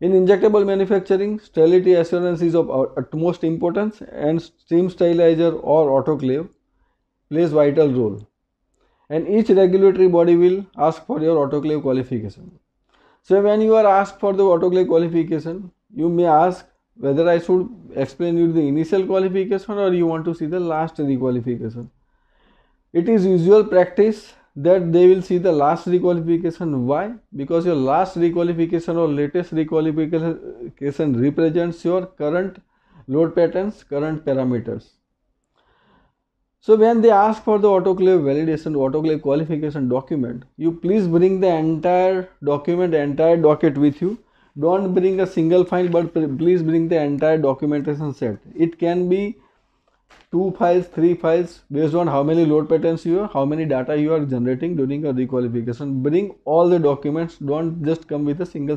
In injectable manufacturing, sterility assurance is of utmost importance and steam sterilizer or autoclave plays vital role. And each regulatory body will ask for your autoclave qualification. So when you are asked for the autoclave qualification, you may ask whether I should explain you the initial qualification or you want to see the last requalification. It is usual practice that they will see the last requalification. Why? Because your last requalification or latest requalification represents your current load patterns, current parameters. So when they ask for the autoclave validation, autoclave qualification document, you please bring the entire document, entire docket with you. Don't bring a single file, but please bring the entire documentation set. It can be two files, three files based on how many load patterns you have, how many data you are generating during a requalification. Bring all the documents. Don't just come with a single